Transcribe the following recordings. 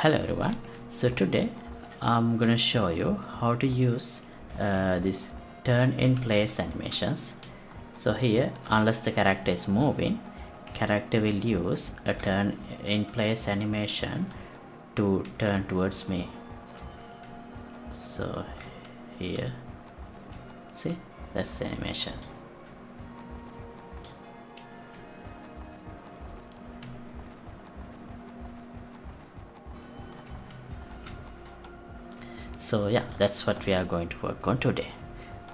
hello everyone. So today I'm gonna show you how to use uh, this turn in place animations. So here unless the character is moving character will use a turn in place animation to turn towards me. So here see that's the animation so yeah that's what we are going to work on today.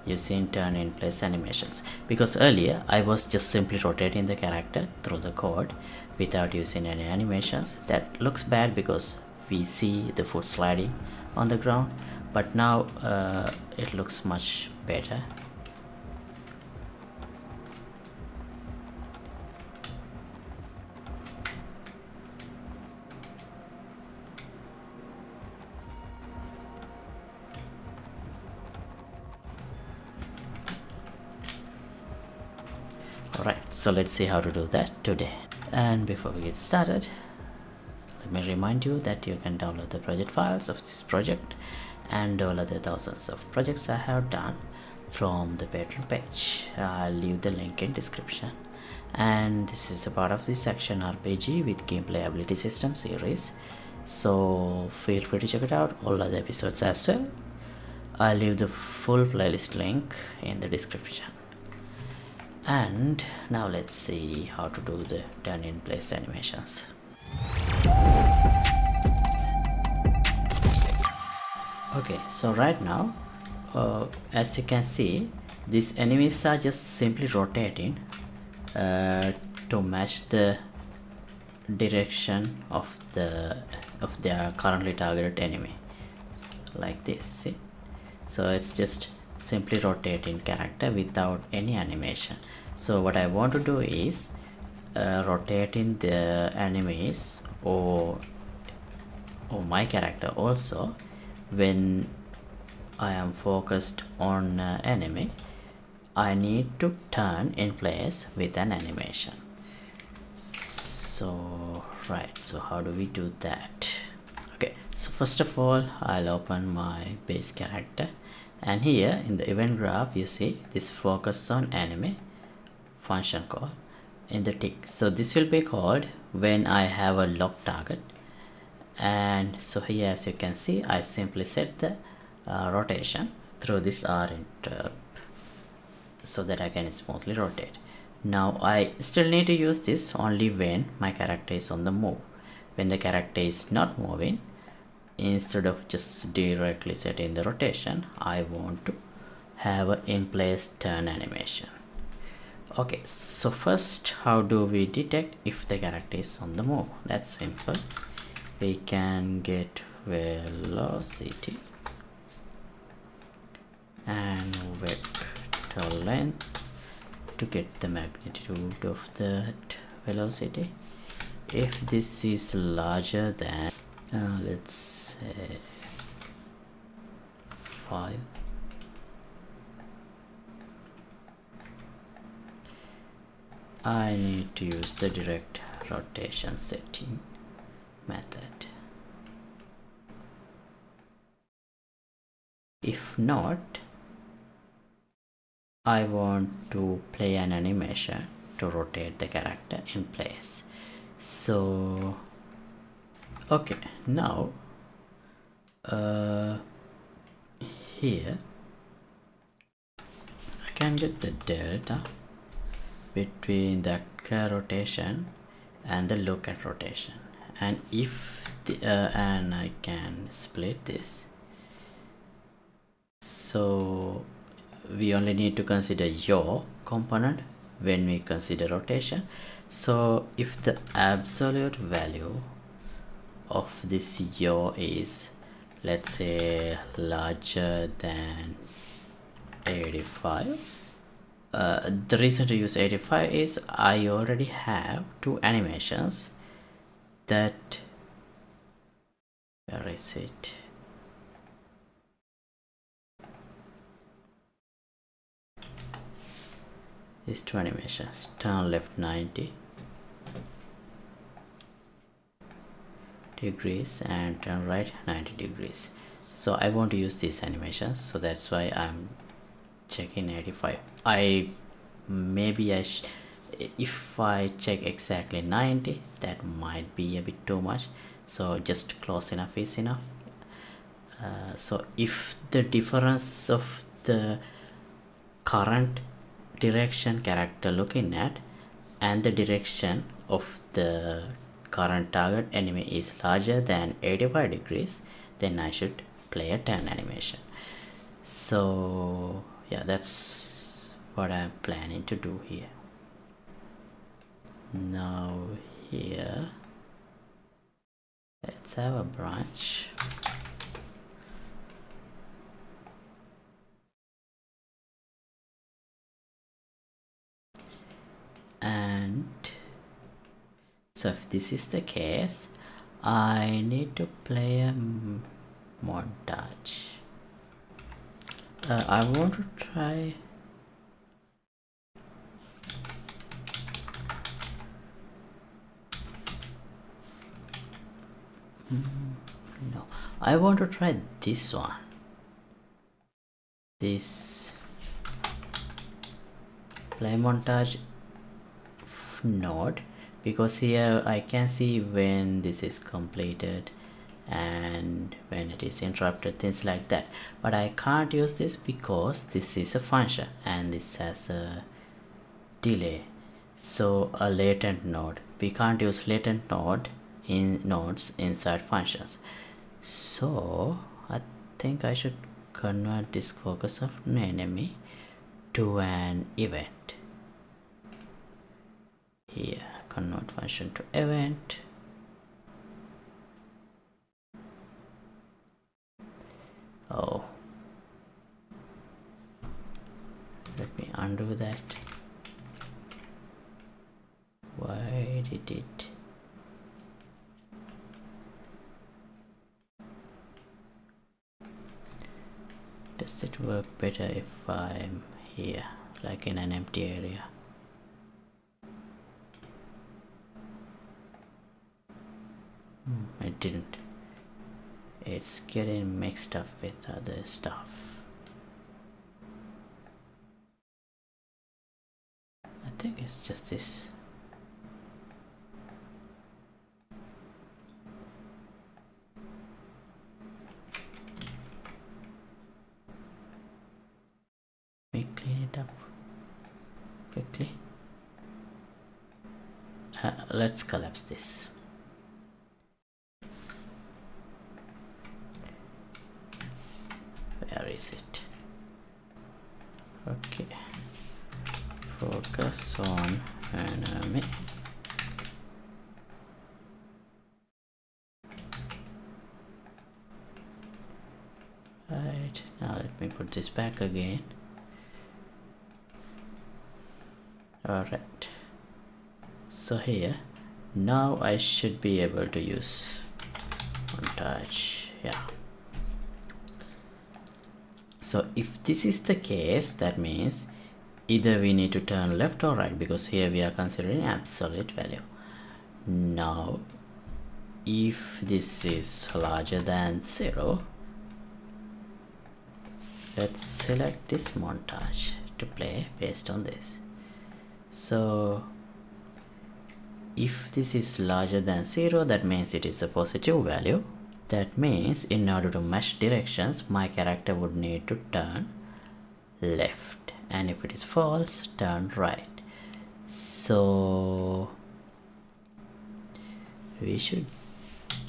Using turn in place animations. Because earlier I was just simply rotating the character through the code without using any animations. That looks bad because we see the foot sliding on the ground. But now uh, it looks much better so let's see how to do that today. And before we get started, let me remind you that you can download the project files of this project and all other thousands of projects I have done from the Patreon page. I'll leave the link in description. And this is a part of this action RPG with gameplay ability system series. So feel free to check it out, all other episodes as well. I'll leave the full playlist link in the description and now let's see how to do the turn in place animations. Okay so right now uh, as you can see these enemies are just simply rotating uh, to match the direction of the of their currently targeted enemy. Like this see? So it's just simply rotating character without any animation. So what I want to do is uh, rotating the enemies or or my character also when I am focused on uh, enemy I need to turn in place with an animation. So right so how do we do that? Okay so first of all I'll open my base character and here in the event graph you see this focus on enemy function call in the tick. So this will be called when I have a lock target. And so here as you can see I simply set the uh, rotation through this RInterp so that I can smoothly rotate. Now I still need to use this only when my character is on the move. When the character is not moving instead of just directly setting the rotation I want to have an in place turn animation. Okay so first how do we detect if the character is on the move? That's simple. We can get velocity and vector length to get the magnitude of that velocity. If this is larger than uh, let's say 5 I need to use the direct rotation setting method. If not I want to play an animation to rotate the character in place. So okay now uh, here I can get the delta between the rotation and the look at rotation. And if the, uh, and I can split this. So we only need to consider yaw component when we consider rotation. So if the absolute value of this yaw is let's say larger than 85 uh, the reason to use 85 is I already have two animations that where is it? These two animations turn left 90 degrees and turn right 90 degrees. So I want to use these animations so that's why I'm checking 85 I maybe I if I check exactly 90 that might be a bit too much. So just close enough is enough. Uh, so if the difference of the current direction character looking at and the direction of the current target enemy is larger than 85 degrees then I should play a turn animation. So yeah that's what I'm planning to do here. Now here let's have a branch so if this is the case I need to play a montage. Uh, I want to try no. I want to try this one. This play montage node because here I can see when this is completed and when it is interrupted things like that. But I can't use this because this is a function and this has a delay. So a latent node. We can't use latent node in nodes inside functions. So I think I should convert this focus of an enemy to an event. Here convert function to event. Oh. Let me undo that. Why did it? Does it work better if I'm here like in an empty area hmm, it didn't. It's getting mixed up with other stuff. I think it's just this. We clean it up quickly. Uh, let's collapse this is it? Okay. Focus on enemy. Right now let me put this back again. Alright. So here now I should be able to use montage yeah so if this is the case that means either we need to turn left or right because here we are considering absolute value. Now if this is larger than zero let's select this montage to play based on this. So if this is larger than 0 that means it is a positive value that means in order to match directions my character would need to turn left. And if it is false turn right. So we should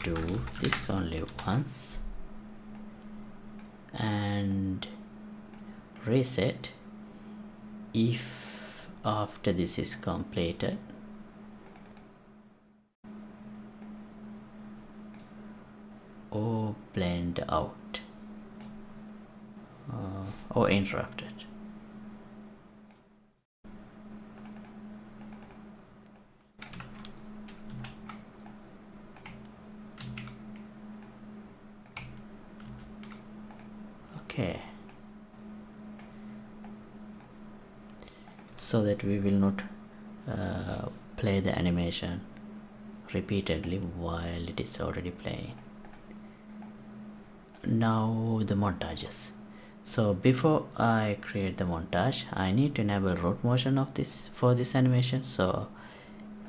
do this only once. And reset if after this is completed or blend out. Uh, or interrupted. Okay. So that we will not uh, play the animation repeatedly while it is already playing now the montages. So before I create the montage I need to enable root motion of this for this animation. So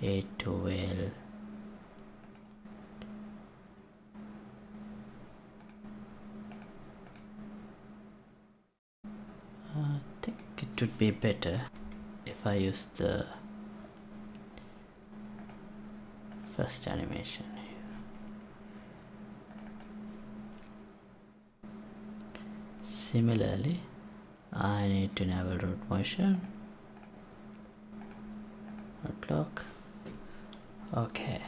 it will I think it would be better if I use the first animation Similarly, I need to enable root motion. Outlook. Okay.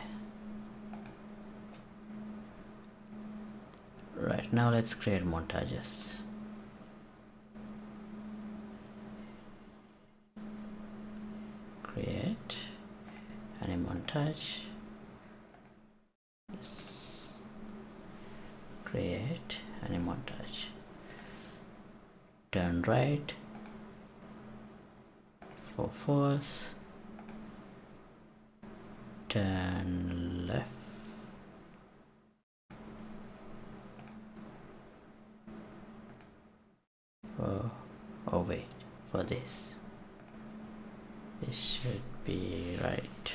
Right now let's create montages. Create anim montage. yes. Create anim montage turn right. For false turn left. For oh wait. For this. This should be right.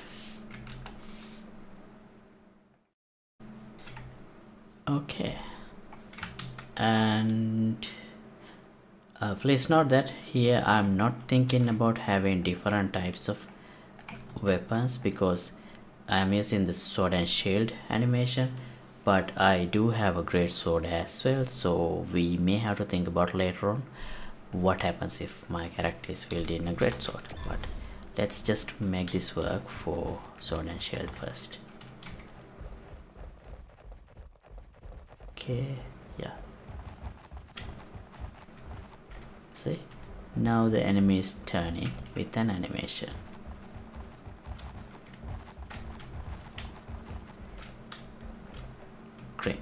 Okay. And uh, please note that here I'm not thinking about having different types of weapons because I'm using the sword and shield animation but I do have a great sword as well so we may have to think about later on what happens if my character is wielding a great sword. But let's just make this work for sword and shield first. Okay yeah see. Now the enemy is turning with an animation. Great.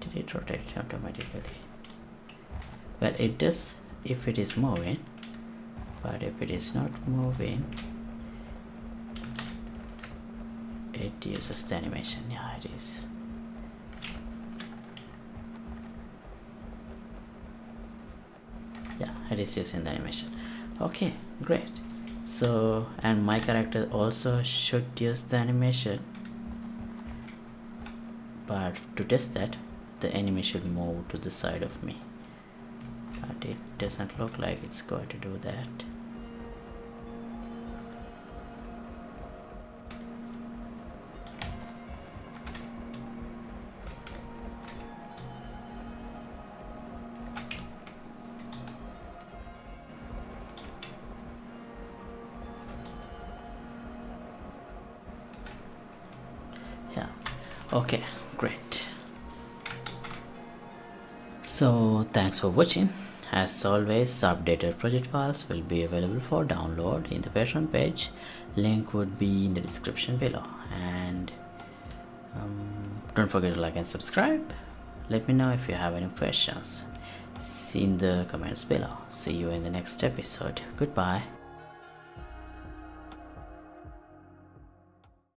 Did it rotate automatically. Well it does if it is moving but if it is not moving it uses the animation. Yeah it is. Yeah it is using the animation. Okay great. So and my character also should use the animation. But to test that the enemy should move to the side of me it doesn't look like it's going to do that. Yeah. Okay great. So thanks for watching as always updated project files will be available for download in the patreon page. Link would be in the description below. And um, don't forget to like and subscribe. Let me know if you have any questions. See in the comments below. See you in the next episode. Goodbye